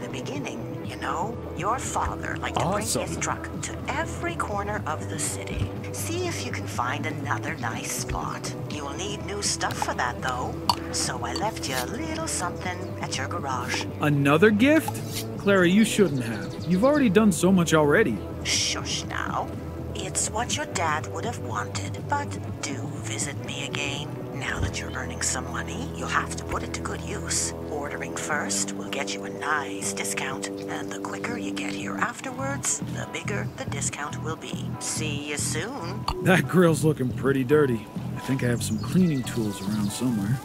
the beginning, you know? Your father liked to bring his Awesome. truck to every corner of the city. See if you can find another nice spot. You'll need new stuff for that, though. So I left you a little something at your garage. Another gift? Clara, you shouldn't have. You've already done so much already. Shush now. It's what your dad would have wanted, but do visit me again. Now that you're earning some money, you'll have to put it to good use. Ordering first will get you a nice discount, and the quicker you get here afterwards, the bigger the discount will be. See you soon. That grill's looking pretty dirty. I think I have some cleaning tools around somewhere.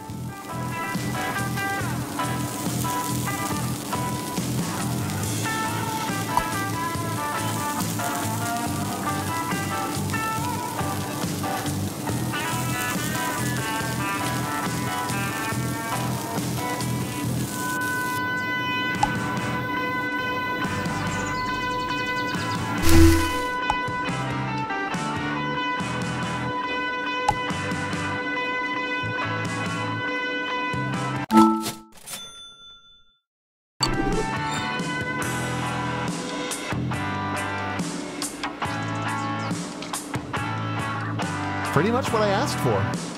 Much what I asked for.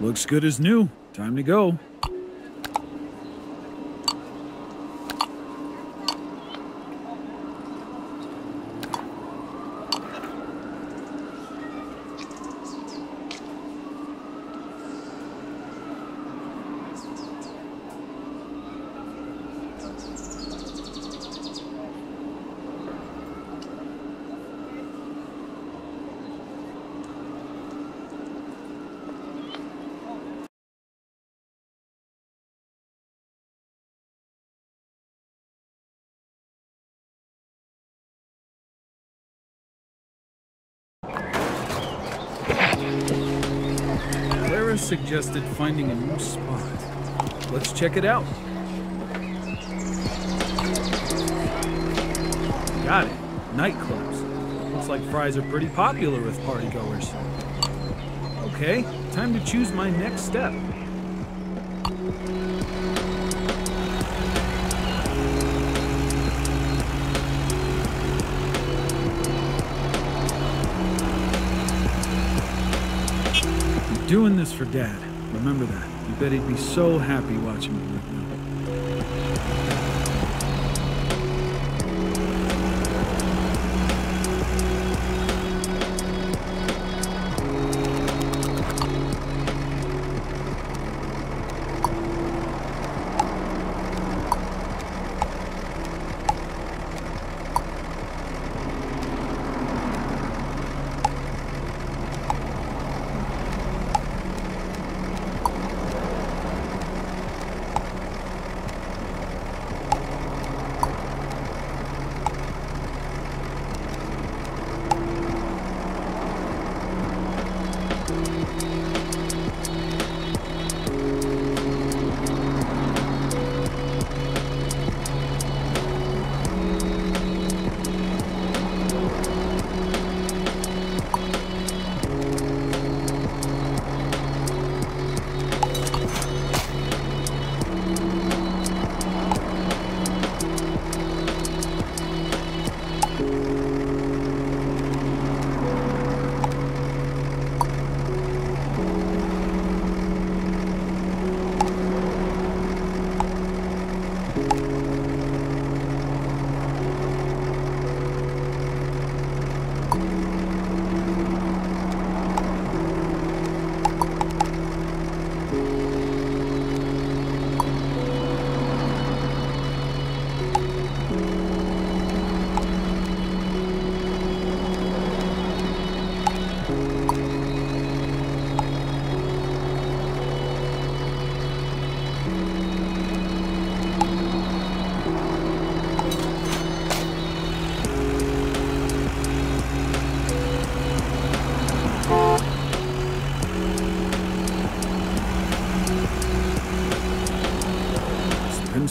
Looks good as new. Time to go. Clara suggested finding a new spot. Let's check it out. Got it. Nightclubs. Looks like fries are pretty popular with partygoers. Okay, time to choose my next step. I'm doing this for Dad. Remember that. You bet he'd be so happy watching me right now.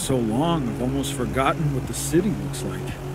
So long, I've almost forgotten what the city looks like.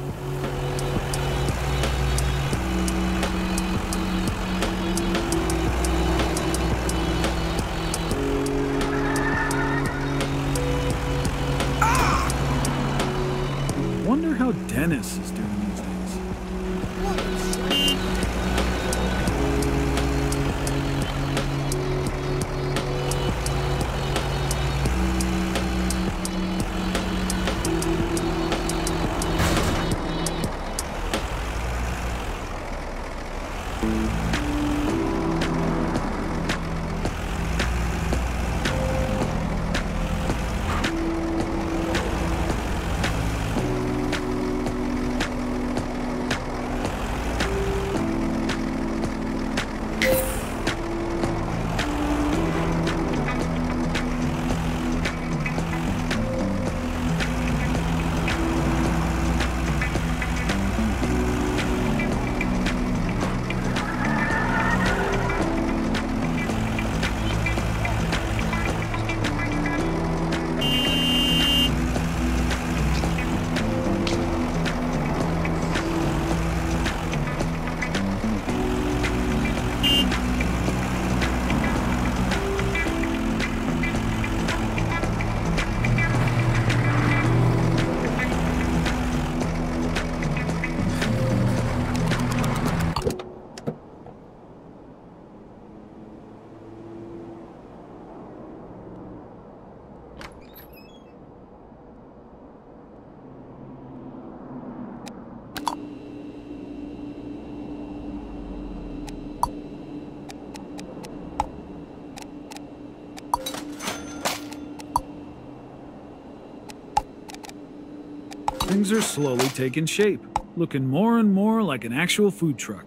Things are slowly taking shape, looking more and more like an actual food truck.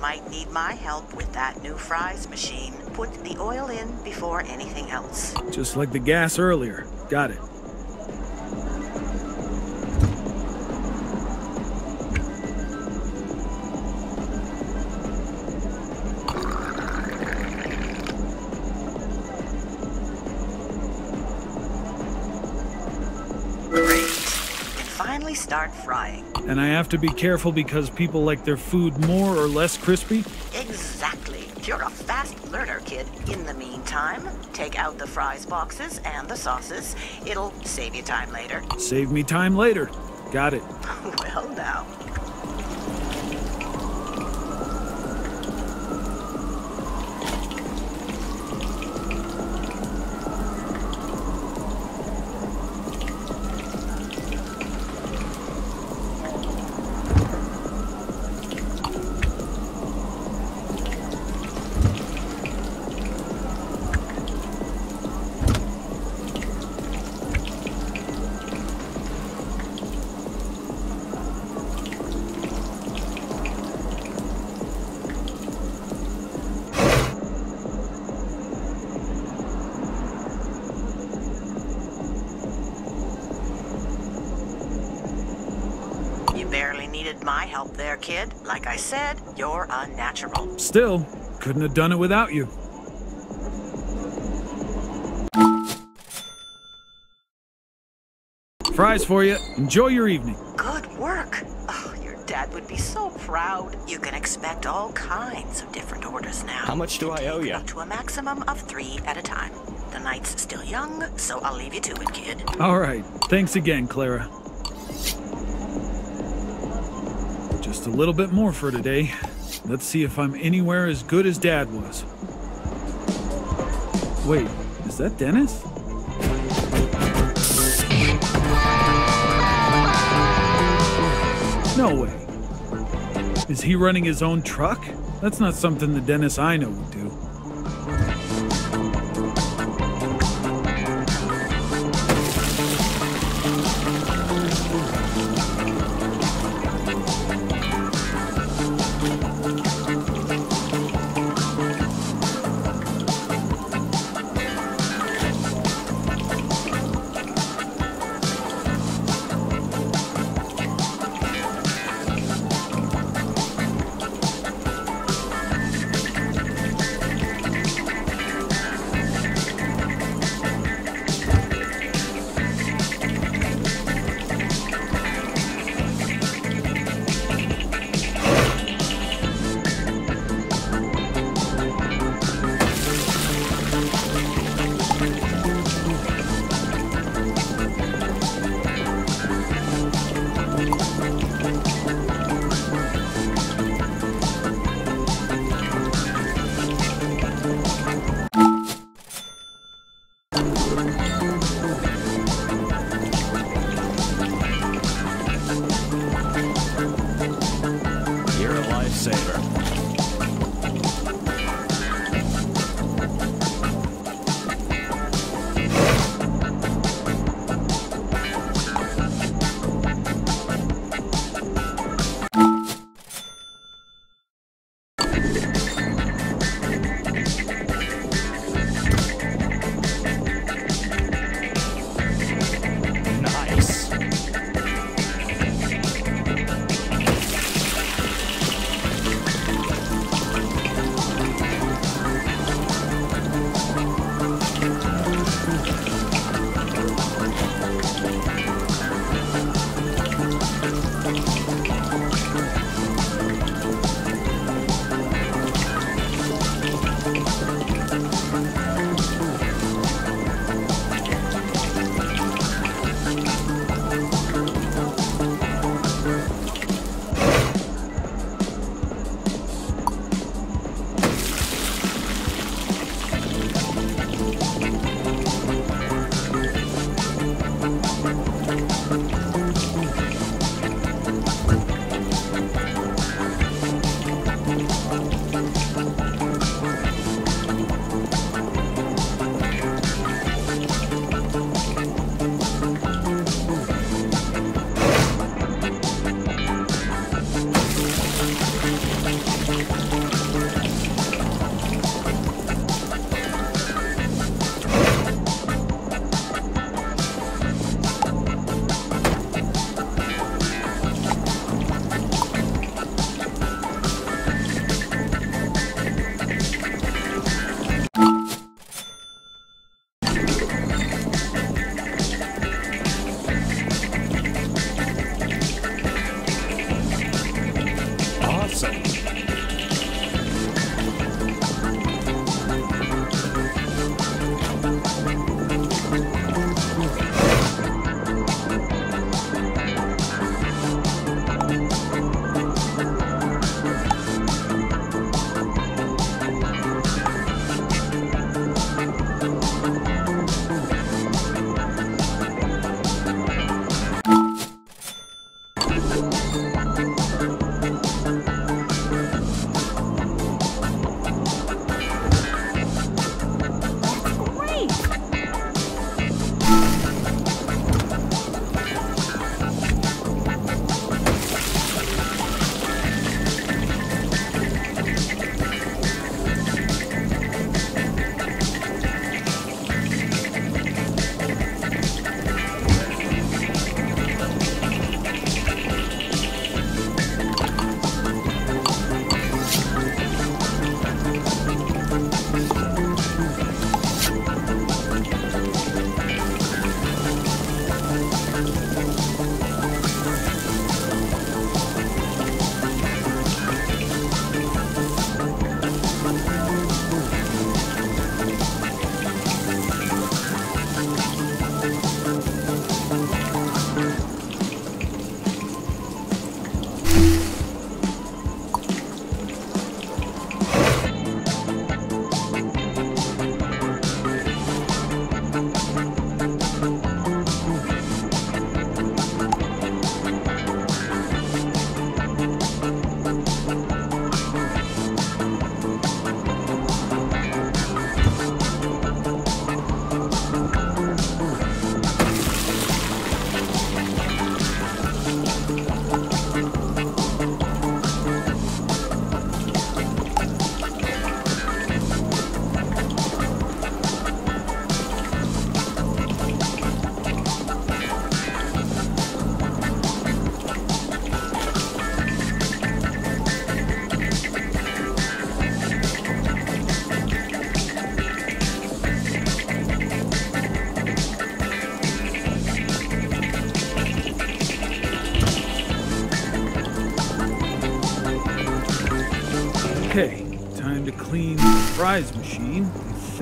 Might need my help with that new fries machine. Put the oil in before anything else. Just like the gas earlier. Got it. Finally start frying. And I have to be careful because people like their food more or less crispy? Exactly. You're a fast learner, kid. In the meantime, take out the fries boxes and the sauces. It'll save you time later. Save me time later. Got it. well, now. Barely needed my help there, kid. Like I said, you're unnatural. Still, couldn't have done it without you. Fries for you. Enjoy your evening. Good work. Oh, your dad would be so proud. You can expect all kinds of different orders now. How much do I owe you? Up to a maximum of three at a time. The night's still young, so I'll leave you to it, kid. All right. Thanks again, Clara. A little bit more for today. Let's see if I'm anywhere as good as Dad was. Wait, is that Dennis? No way. Is he running his own truck? That's not something the Dennis I know would do.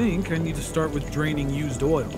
Think I need to start with draining used oil.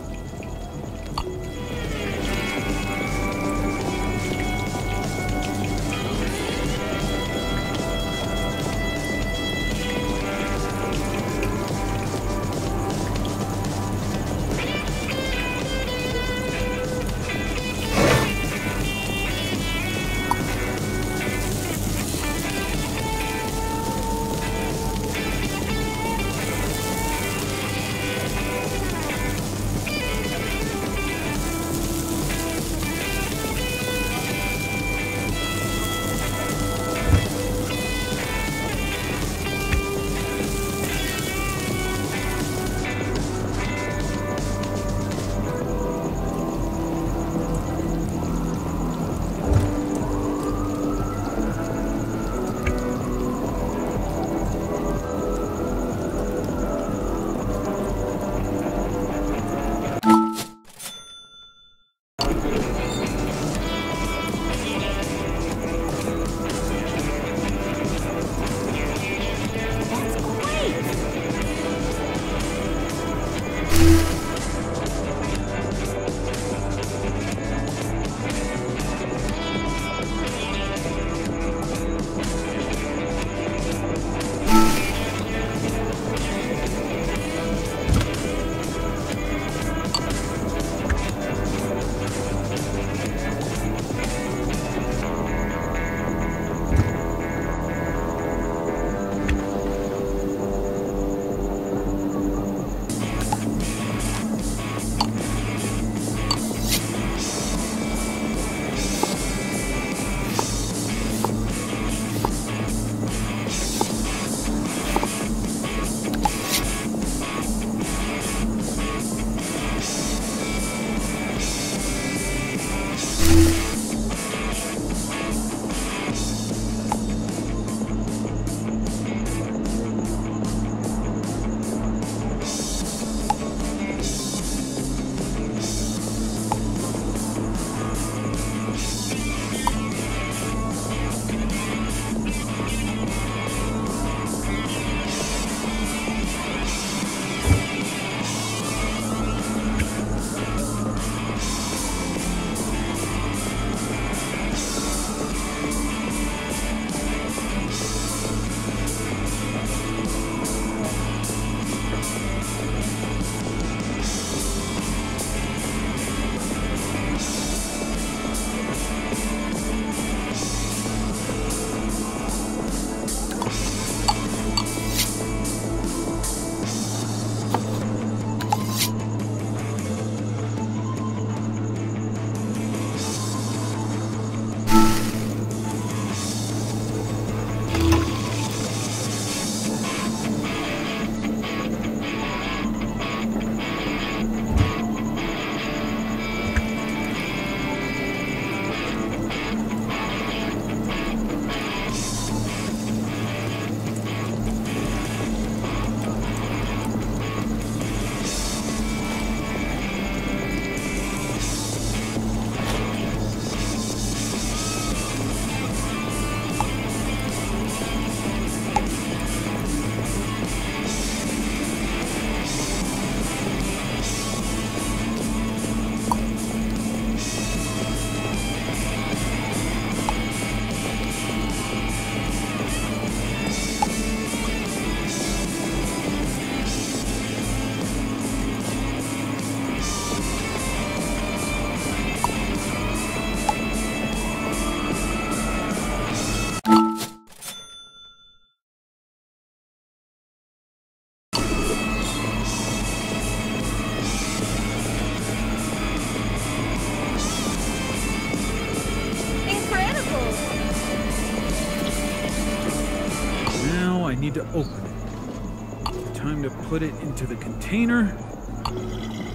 Put it into the container.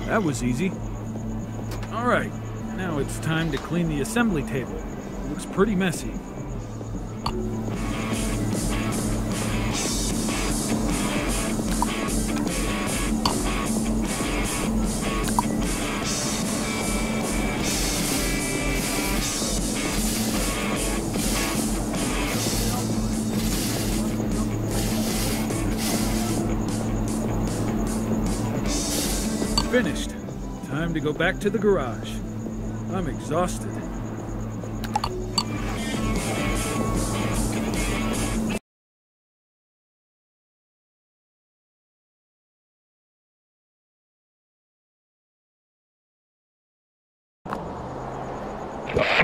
That was easy. Alright, now it's time to clean the assembly table. It looks pretty messy. Time to go back to the garage. I'm exhausted.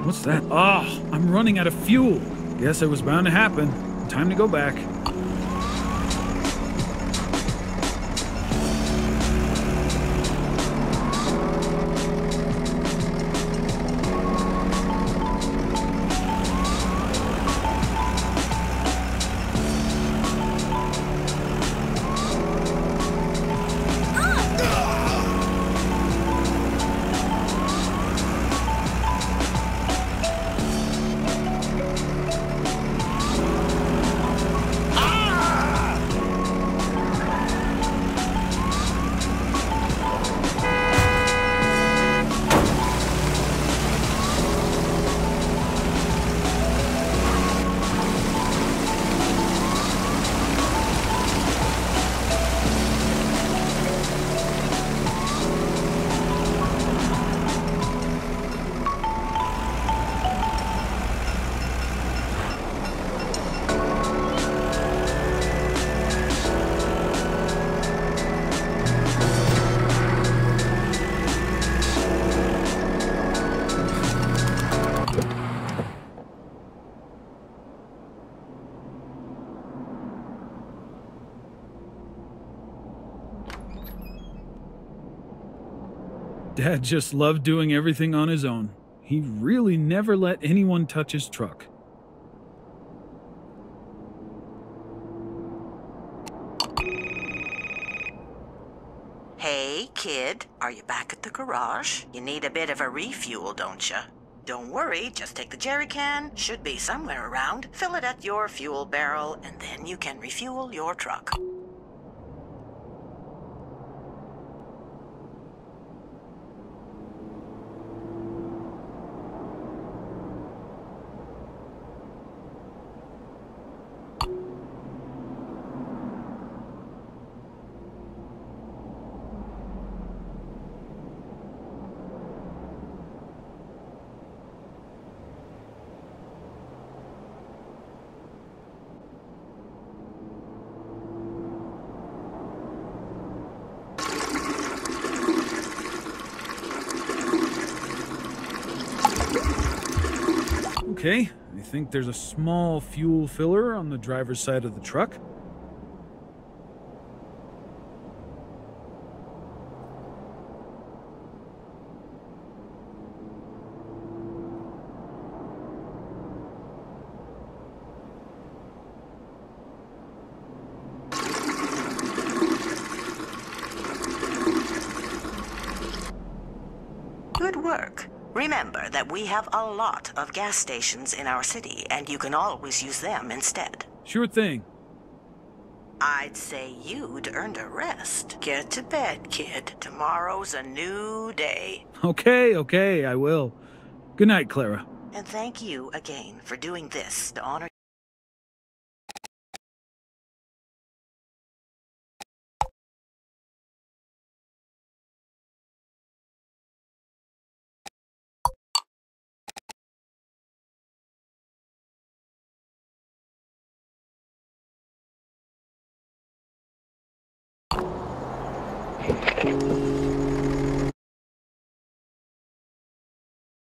What's that? Ah, I'm running out of fuel. Guess it was bound to happen. Time to go back. Dad just loved doing everything on his own. He really never let anyone touch his truck. Hey, kid, are you back at the garage? You need a bit of a refuel, don't you? Don't worry, just take the jerry can, should be somewhere around, fill it at your fuel barrel, and then you can refuel your truck. Okay, I think there's a small fuel filler on the driver's side of the truck. Good work. Remember that we have a lot of gas stations in our city, and you can always use them instead. Sure thing. I'd say you'd earned a rest. Get to bed, kid. Tomorrow's a new day. Okay, okay, I will. Good night, Clara. And thank you again for doing this to honor